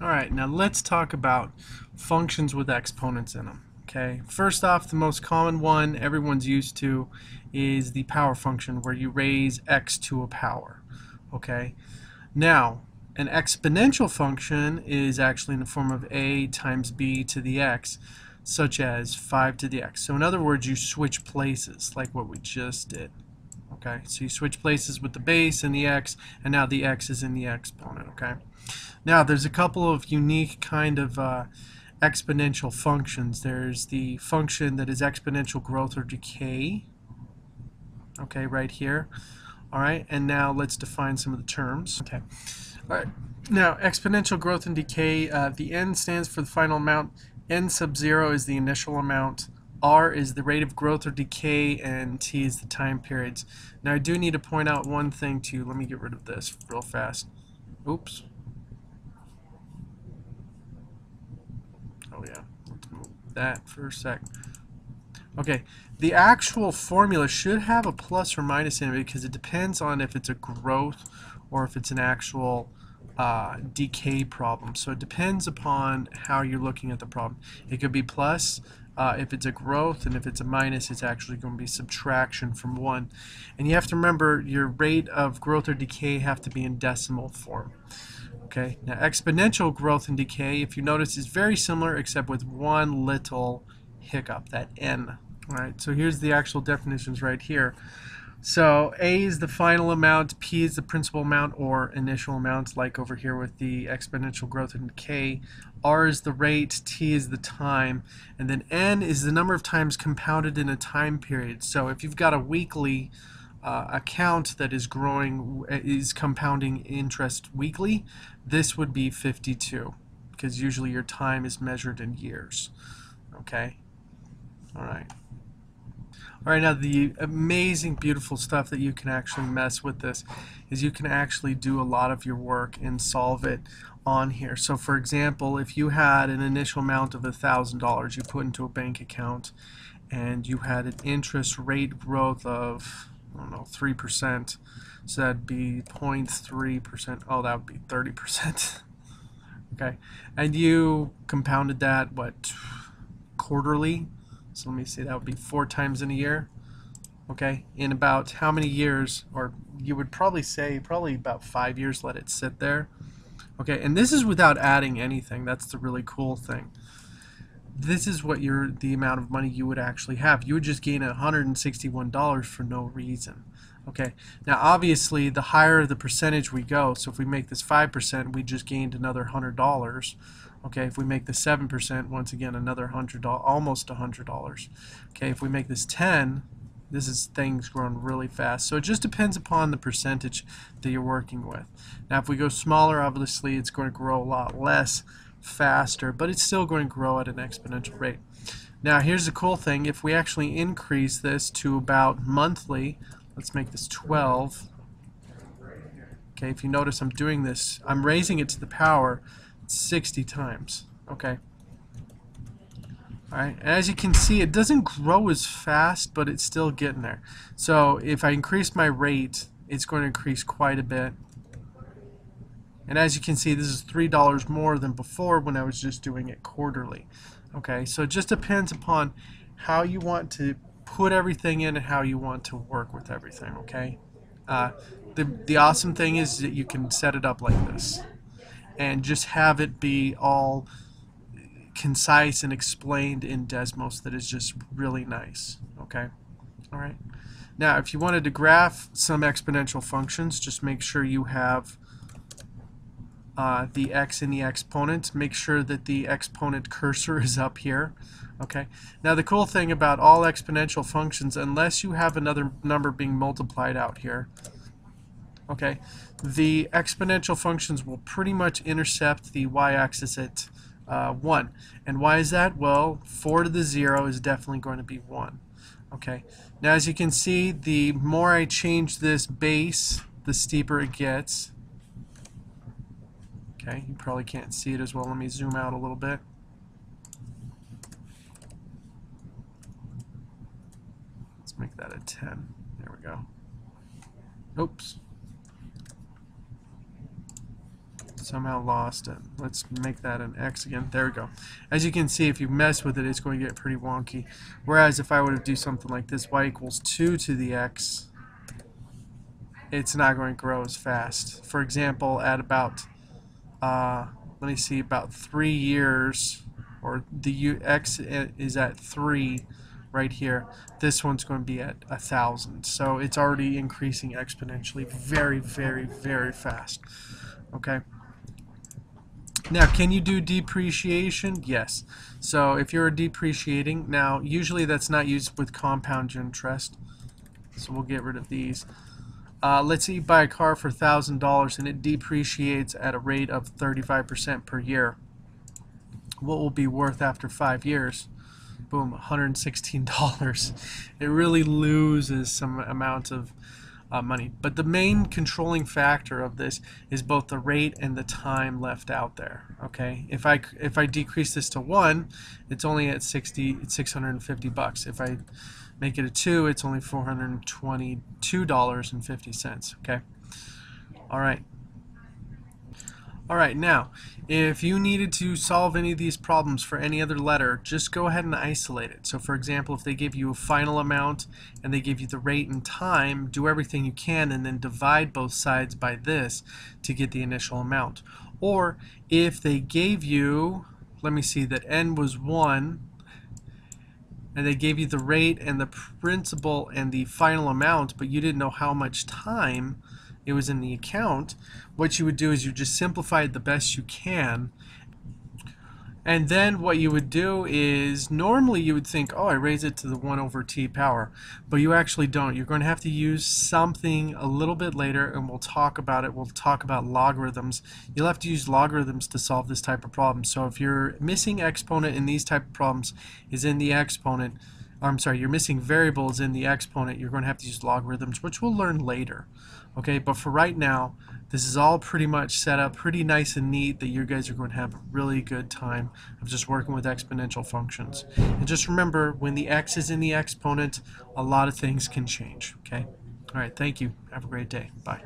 Alright, now let's talk about functions with exponents in them. Okay, first off, the most common one everyone's used to is the power function where you raise x to a power. Okay, now an exponential function is actually in the form of a times b to the x, such as 5 to the x. So in other words, you switch places, like what we just did. Okay, so you switch places with the base and the x, and now the x is in the exponent. Okay. Now there's a couple of unique kind of uh, exponential functions. There's the function that is exponential growth or decay. Okay, right here. All right, and now let's define some of the terms. Okay. All right. Now, exponential growth and decay, uh, the n stands for the final amount. n sub 0 is the initial amount. R is the rate of growth or decay, and T is the time periods. Now, I do need to point out one thing too. Let me get rid of this real fast. Oops. Oh yeah, let's move that for a sec. Okay, the actual formula should have a plus or minus in it because it depends on if it's a growth or if it's an actual uh, decay problem. So it depends upon how you're looking at the problem. It could be plus uh, if it's a growth, and if it's a minus, it's actually going to be subtraction from 1. And you have to remember your rate of growth or decay have to be in decimal form. Okay, now exponential growth and decay, if you notice, is very similar except with one little hiccup, that n. All right, so here's the actual definitions right here. So A is the final amount, P is the principal amount or initial amount, like over here with the exponential growth and decay. R is the rate, T is the time, and then N is the number of times compounded in a time period. So if you've got a weekly uh, account that is growing, is compounding interest weekly, this would be 52 because usually your time is measured in years. Okay? All right. All right, now the amazing, beautiful stuff that you can actually mess with this is you can actually do a lot of your work and solve it on here. So for example, if you had an initial amount of $1,000 you put into a bank account and you had an interest rate growth of I don't know, 3%. So that'd be 0.3%. Oh, that would be 30%. okay. And you compounded that, what, quarterly? So let me see, that would be four times in a year. Okay. In about how many years, or you would probably say probably about five years, let it sit there. Okay. And this is without adding anything. That's the really cool thing this is what your the amount of money you would actually have. You would just gain $161 for no reason. Okay, now obviously the higher the percentage we go, so if we make this 5%, we just gained another $100. Okay, if we make this 7%, once again another $100, almost $100. Okay, if we make this 10, this is things growing really fast. So it just depends upon the percentage that you're working with. Now if we go smaller, obviously it's going to grow a lot less faster, but it's still going to grow at an exponential rate. Now here's the cool thing, if we actually increase this to about monthly, let's make this 12. Okay, if you notice I'm doing this, I'm raising it to the power 60 times. Okay. Alright, as you can see, it doesn't grow as fast, but it's still getting there. So if I increase my rate, it's going to increase quite a bit. And as you can see, this is $3 more than before when I was just doing it quarterly. Okay, so it just depends upon how you want to put everything in and how you want to work with everything, okay? Uh, the, the awesome thing is that you can set it up like this and just have it be all concise and explained in Desmos that is just really nice, okay? All right. Now, if you wanted to graph some exponential functions, just make sure you have uh, the x in the exponent. Make sure that the exponent cursor is up here. Okay. Now the cool thing about all exponential functions, unless you have another number being multiplied out here, okay, the exponential functions will pretty much intercept the y-axis at uh, 1. And why is that? Well, 4 to the 0 is definitely going to be 1. Okay. Now as you can see, the more I change this base, the steeper it gets. Okay, you probably can't see it as well. Let me zoom out a little bit. Let's make that a 10. There we go. Oops. Somehow lost it. Let's make that an x again. There we go. As you can see, if you mess with it, it's going to get pretty wonky. Whereas if I were to do something like this, y equals 2 to the x, it's not going to grow as fast. For example, at about, uh, let me see, about 3 years, or the x is at 3 right here. This one's going to be at a thousand. So it's already increasing exponentially very, very, very fast. Okay. Now, can you do depreciation? Yes. So if you're depreciating, now usually that's not used with compound interest. So we'll get rid of these. Uh, let's say you buy a car for $1,000 and it depreciates at a rate of 35% per year. What will be worth after five years? boom, $116. It really loses some amount of uh, money. But the main controlling factor of this is both the rate and the time left out there. Okay, if I if I decrease this to one, it's only at 60, it's 650 bucks. If I make it a two, it's only 422 dollars and 50 cents. Okay, all right. Alright, now, if you needed to solve any of these problems for any other letter, just go ahead and isolate it. So for example, if they give you a final amount and they give you the rate and time, do everything you can and then divide both sides by this to get the initial amount. Or if they gave you, let me see, that n was 1, and they gave you the rate and the principal and the final amount, but you didn't know how much time, it was in the account, what you would do is you just simplify it the best you can. And then what you would do is normally you would think, oh, I raise it to the 1 over t power. But you actually don't. You're going to have to use something a little bit later, and we'll talk about it. We'll talk about logarithms. You'll have to use logarithms to solve this type of problem. So if your missing exponent in these type of problems is in the exponent, I'm sorry, you're missing variables in the exponent, you're going to have to use logarithms, which we'll learn later. Okay, but for right now, this is all pretty much set up pretty nice and neat that you guys are going to have a really good time of just working with exponential functions. And just remember, when the x is in the exponent, a lot of things can change. Okay? All right, thank you. Have a great day. Bye.